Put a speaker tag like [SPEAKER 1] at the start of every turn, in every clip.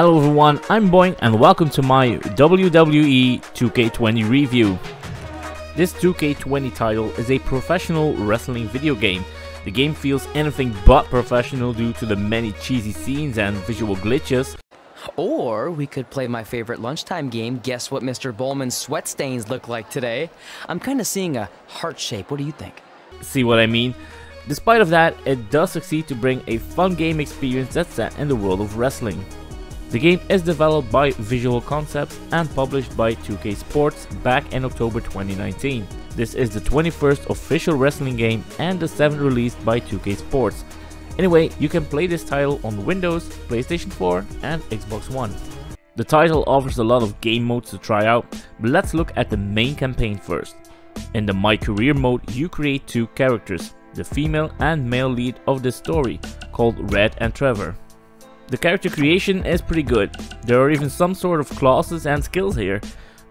[SPEAKER 1] Hello everyone, I'm Boing and welcome to my WWE 2K20 review. This 2K20 title is a professional wrestling video game. The game feels anything but professional due to the many cheesy scenes and visual glitches.
[SPEAKER 2] Or we could play my favorite lunchtime game, Guess What Mr. Bowman's Sweat Stains Look Like Today? I'm kinda seeing a heart shape, what do you think?
[SPEAKER 1] See what I mean? Despite of that, it does succeed to bring a fun game experience that's set in the world of wrestling. The game is developed by Visual Concepts and published by 2K Sports back in October 2019. This is the 21st official wrestling game and the 7th released by 2K Sports. Anyway, you can play this title on Windows, PlayStation 4 and Xbox One. The title offers a lot of game modes to try out, but let's look at the main campaign first. In the My Career mode, you create two characters, the female and male lead of the story, called Red and Trevor. The character creation is pretty good, there are even some sort of classes and skills here.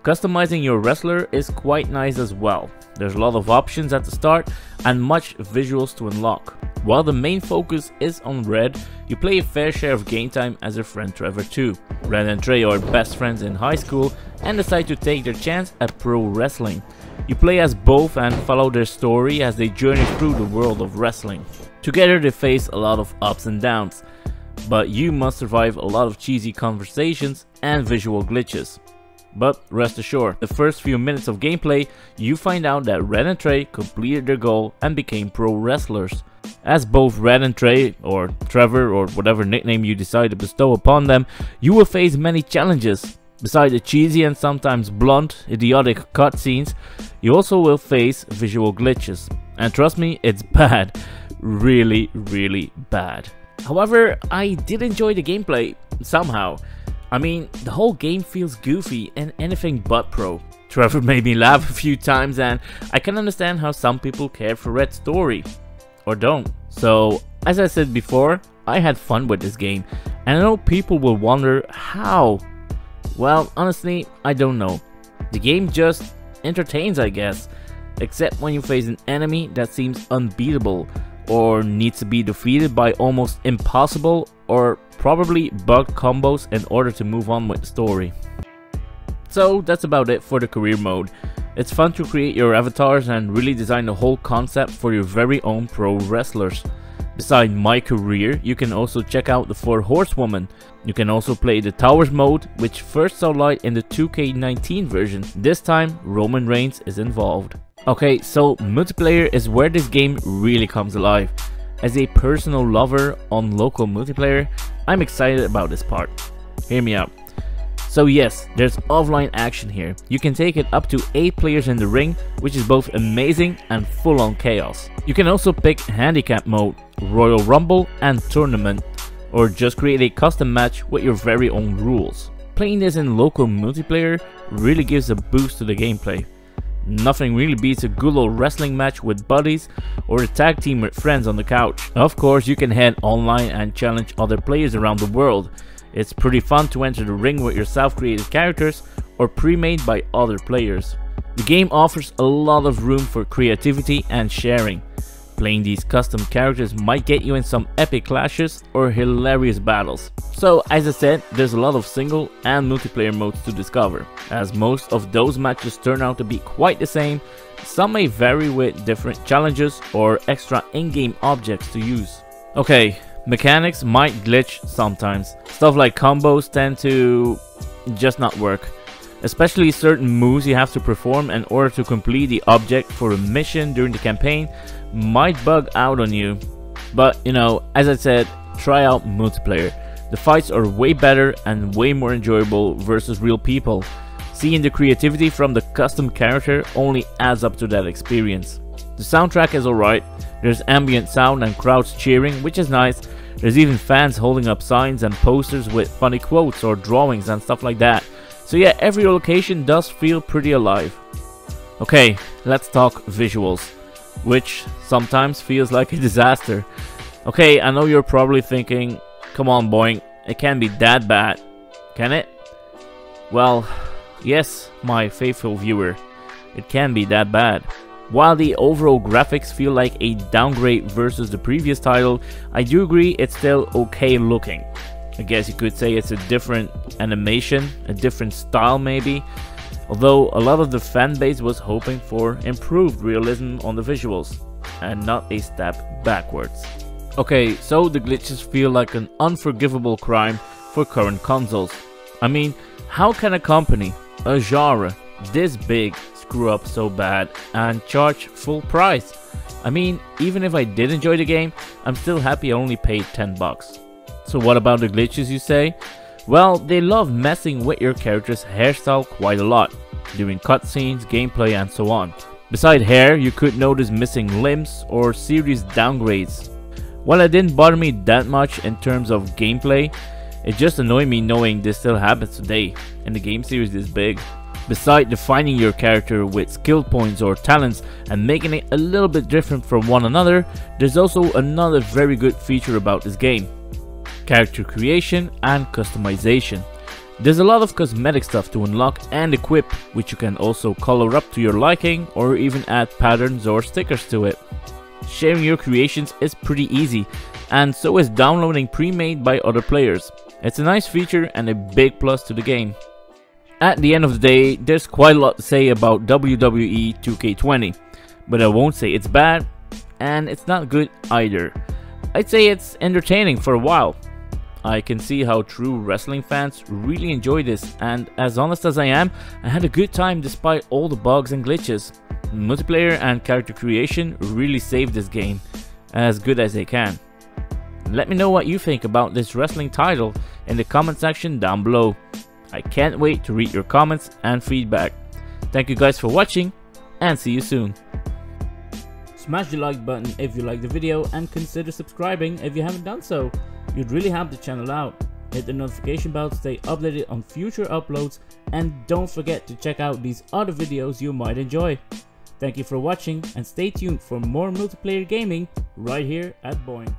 [SPEAKER 1] Customizing your wrestler is quite nice as well. There's a lot of options at the start and much visuals to unlock. While the main focus is on Red, you play a fair share of game time as your friend Trevor too. Red and Trey are best friends in high school and decide to take their chance at pro wrestling. You play as both and follow their story as they journey through the world of wrestling. Together they face a lot of ups and downs but you must survive a lot of cheesy conversations and visual glitches. But rest assured, the first few minutes of gameplay, you find out that Red and Trey completed their goal and became pro wrestlers. As both Red and Trey, or Trevor, or whatever nickname you decide to bestow upon them, you will face many challenges. Besides the cheesy and sometimes blunt, idiotic cutscenes, you also will face visual glitches. And trust me, it's bad. Really, really bad. However, I did enjoy the gameplay, somehow. I mean, the whole game feels goofy and anything but pro. Trevor made me laugh a few times and I can understand how some people care for Red's story. Or don't. So, as I said before, I had fun with this game. And I know people will wonder how. Well, honestly, I don't know. The game just entertains, I guess. Except when you face an enemy that seems unbeatable or needs to be defeated by almost impossible or probably bugged combos in order to move on with the story. So that's about it for the career mode. It's fun to create your avatars and really design the whole concept for your very own pro wrestlers. Beside my career, you can also check out the 4 Horsewoman. You can also play the Towers mode, which first saw light in the 2K19 version. This time, Roman Reigns is involved. Okay, so multiplayer is where this game really comes alive. As a personal lover on local multiplayer, I'm excited about this part. Hear me out. So yes, there's offline action here. You can take it up to 8 players in the ring, which is both amazing and full on chaos. You can also pick handicap mode, Royal Rumble and Tournament, or just create a custom match with your very own rules. Playing this in local multiplayer really gives a boost to the gameplay. Nothing really beats a good old wrestling match with buddies or a tag team with friends on the couch. Of course, you can head online and challenge other players around the world. It's pretty fun to enter the ring with your self-created characters or pre-made by other players. The game offers a lot of room for creativity and sharing. Playing these custom characters might get you in some epic clashes or hilarious battles. So as I said, there's a lot of single and multiplayer modes to discover. As most of those matches turn out to be quite the same, some may vary with different challenges or extra in-game objects to use. Okay, mechanics might glitch sometimes. Stuff like combos tend to just not work especially certain moves you have to perform in order to complete the object for a mission during the campaign might bug out on you. But, you know, as I said, try out multiplayer. The fights are way better and way more enjoyable versus real people. Seeing the creativity from the custom character only adds up to that experience. The soundtrack is alright, there's ambient sound and crowds cheering, which is nice. There's even fans holding up signs and posters with funny quotes or drawings and stuff like that. So yeah, every location does feel pretty alive. Okay, let's talk visuals, which sometimes feels like a disaster. Okay, I know you're probably thinking, come on Boing, it can't be that bad, can it? Well, yes, my faithful viewer, it can be that bad. While the overall graphics feel like a downgrade versus the previous title, I do agree it's still okay looking. I guess you could say it's a different animation, a different style maybe, although a lot of the fan base was hoping for improved realism on the visuals, and not a step backwards. Okay, so the glitches feel like an unforgivable crime for current consoles. I mean, how can a company, a genre, this big screw up so bad and charge full price? I mean, even if I did enjoy the game, I'm still happy I only paid 10 bucks. So what about the glitches you say? Well, they love messing with your character's hairstyle quite a lot, during cutscenes, gameplay and so on. Beside hair, you could notice missing limbs or serious downgrades. While it didn't bother me that much in terms of gameplay, it just annoyed me knowing this still happens today in the game series this big. Beside defining your character with skill points or talents and making it a little bit different from one another, there's also another very good feature about this game. Character creation and customization. There's a lot of cosmetic stuff to unlock and equip, which you can also color up to your liking or even add patterns or stickers to it. Sharing your creations is pretty easy, and so is downloading pre-made by other players. It's a nice feature and a big plus to the game. At the end of the day, there's quite a lot to say about WWE 2K20, but I won't say it's bad, and it's not good either. I'd say it's entertaining for a while, I can see how true wrestling fans really enjoy this and as honest as I am, I had a good time despite all the bugs and glitches. Multiplayer and character creation really saved this game, as good as they can. Let me know what you think about this wrestling title in the comment section down below. I can't wait to read your comments and feedback. Thank you guys for watching and see you soon. Smash the like button if you like the video and consider subscribing if you haven't done so. You'd really help the channel out. Hit the notification bell to stay updated on future uploads and don't forget to check out these other videos you might enjoy. Thank you for watching and stay tuned for more multiplayer gaming right here at Boing.